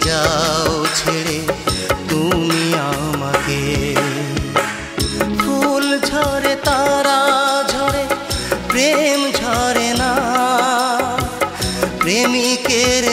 যাও ছেড়ে তুমি আমাকে। ফুল ঝরে তারা ঝরে প্রেম ঝরে না। প্রেমিকের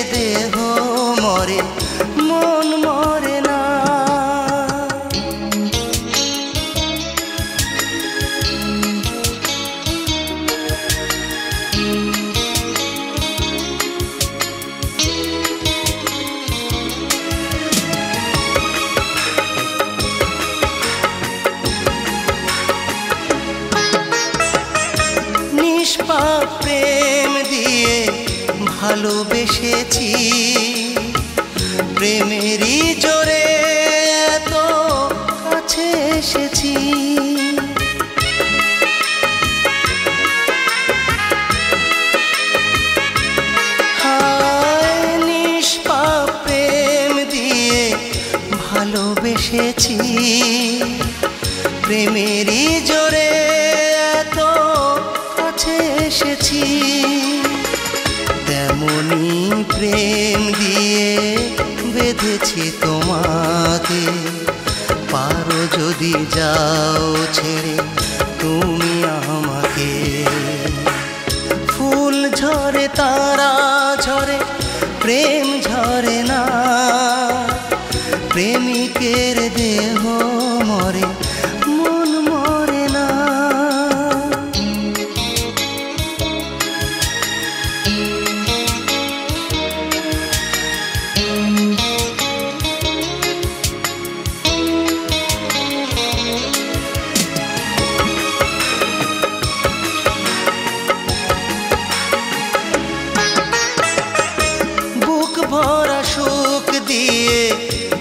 ভালোবেসেছি। প্রেমেরই জোরে এত কাছে এসেছি। প্রেমেরই জোরে প্রেম দিয়ে বেঁধেছি তোমাকে। পারো যদি যাও ছেড়ে তুমি আমাকে। ফুল ঝরে, তারা ঝরে, প্রেম ঝরে না। প্রেমিকের দেহ মরে ভরা সুখ দিয়ে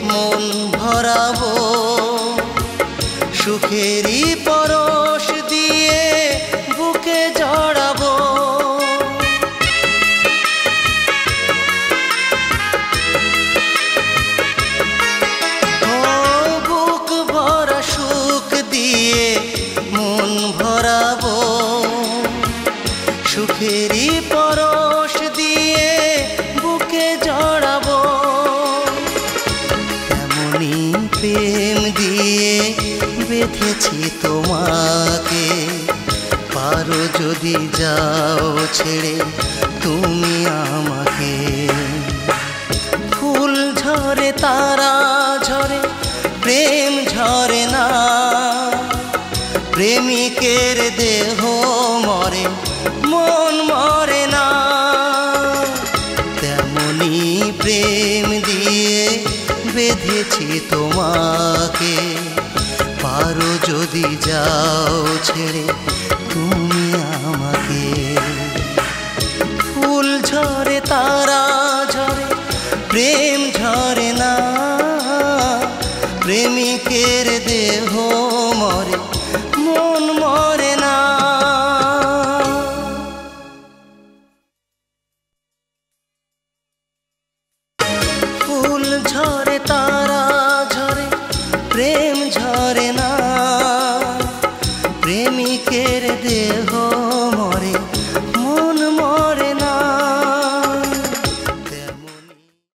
মন ভরাবো। সুখেরই পরশ দিয়ে বুকে জড়াবো। বুক ভরা সুখ দিয়ে মন ভরাবো। সুখেরই বেঁধেছি তোমাকে। পারো যদি যাও ছেড়ে তুমি আমাকে। ফুল ঝরে, তারা ঝরে, প্রেম ঝরে না। প্রেমিকের দেহ মরে, মন মরে না। তেমনি প্রেম দিয়ে বেঁধেছি তোমাকে। যদি যাও ছেড়ে তুমি আমাকে। ফুল ঝরে, তারা ঝরে, প্রেম ঝরে না। প্রেমিকের দেহ মরে, মন মরে না। ফুল ঝরে প্রেমিকের দেহ মরে